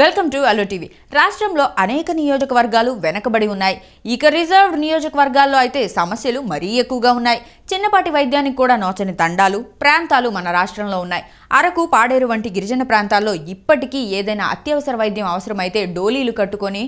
Welcome to allow TV. రాష్ట్రంలో అనేక నియోజకవర్గాలు వెనకబడి ఉన్నాయి. ఇక రిజర్వ్డ్ నియోజకవర్గాల్లో అయితే సమస్యలు మరీ ఎక్కువగా ఉన్నాయి. చిన్నపాటి వైద్యానికి కూడా నోచని తండాలు ప్రాంతాలు మన రాష్ట్రంలో ఉన్నాయి. అరకు పాడేరు వంటి గిరిజన ప్రాంతాల్లో ఇప్పటికీ ఏదైనా అత్యవసర వైద్యం అవసరమైతే డోలీలు కట్టుకొని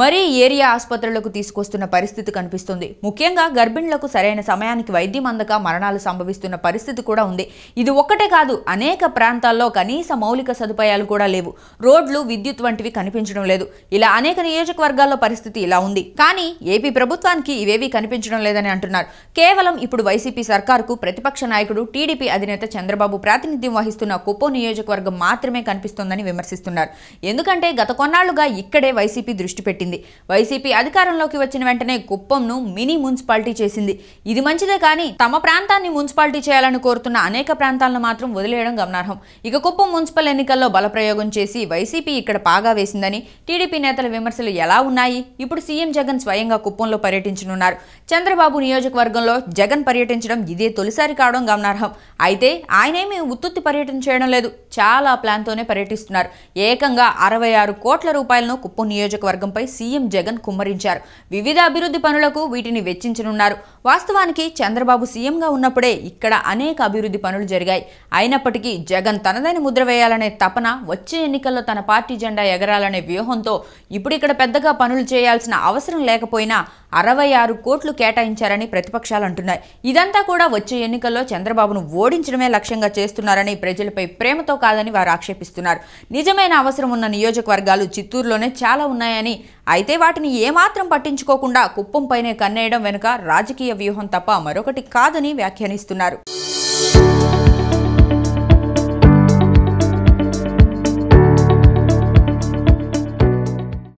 మరీ ఏరియా ఆసుపత్రులకు తీసుకొస్తున్న పరిస్థితి కనిపిస్తుంది. ముఖ్యంగా గర్భిణులకు సరైన సమయానికి వైద్యం అందక మరణాలు సంభవిస్తున్న పరిస్థితి కూడా ఉంది. ఇది ఒక్కటే కాదు అనేక ప్రాంతాల్లో కనీస మౌలిక సదుపాయాలు కూడా లేవు. రోడ్లు విద్యుత్ వంటివి కనిపించడం లేదు. ఇలా అనేక నియోజకవర్గాల్లో పరిస్థితి ఇలా ఉంది. కానీ ఏపీ ప్రభుత్వానికి ఇవేవి కనిపించడం లేదని అంటున్నారు. కేవలం ఇప్పుడు వైసీపీ సర్కారుకు ప్రతిపక్ష నాయకుడు టీడీపీ అధినేత చంద్రబాబు ప్రాతినిధ్యం వహిస్తున్న కుప్పం నియోజకవర్గం మాత్రమే కనిపిస్తోందని విమర్శిస్తున్నారు. ఎందుకంటే గత కొన్నాళ్ళుగా ఇక్కడే వైసీపీ దృష్టి పెట్టింది. వైసీపీ అధికారంలోకి వచ్చిన వెంటనే కుప్పంను మినీ మున్సిపాలిటీ చేసింది. ఇది మంచిదే కానీ తమ ప్రాంతాన్ని మున్సిపాలిటీ చేయాలని కోరుతున్న అనేక ప్రాంతాలను మాత్రం వదిలేయడం గమనార్హం. ఇక కుప్పం మున్సిపల్ ఎన్నికల్లో బలప్రయోగం చేసి వైసీపీ ఇక్కడ పాగా వేసిందని టీడీపీ నేతల విమర్శలు ఎలా ఉన్నాయి? ఇప్పుడు సీఎం జగన్ స్వయంగా కుప్పంలో పర్యటించనున్నారు. చంద్రబాబు నియోజకవర్గంలో జగన్ పర్యటించడం ఇదే తొలిసారి కావడం గమనార్హం. అయితే ఆయనేమి ఉత్తుత్తి పర్యటన చేయడం లేదు. చాలా ప్లాన్తోనే పర్యటిస్తున్నారు. ఏకంగా అరవై ఆరు కోట్ల రూపాయలను కుప్పం నియోజకవర్గంపై సీఎం జగన్ కుమ్మరించారు. వివిధ అభివృద్ధి పనులకు వీటిని వెచ్చించనున్నారు. వాస్తవానికి చంద్రబాబు సీఎంగా ఉన్నప్పుడే ఇక్కడ అనేక అభివృద్ధి పనులు జరిగాయి. అయినప్పటికీ జగన్ తనదైన ముద్ర వేయాలనే తపన వచ్చే ఎన్నికల్లో తన పార్టీ జెండా ఎగరాలనే వ్యూహంతో ఇప్పుడు ఇక్కడ పెద్దగా పనులు చేయాల్సిన అవసరం లేకపోయినా అరవై ఆరు కోట్లు కేటాయించారని ప్రతిపక్షాలు అంటున్నాయి. ఇదంతా కూడా వచ్చే ఎన్నికల్లో చంద్రబాబును ఓడించడమే లక్ష్యంగా చేస్తున్నారని ప్రజలు ప్రజలపై ప్రేమతో కాదని వారు ఆక్షేపిస్తున్నారు. నిజమైన అవసరం ఉన్న నియోజకవర్గాలు చిత్తూరులోనే చాలా ఉన్నాయని అయితే వాటిని ఏమాత్రం పట్టించుకోకుండా కుప్పంపైనే కన్నేయడం వెనుక రాజకీయ వ్యూహం తప్ప మరొకటి కాదని వ్యాఖ్యానిస్తున్నారు.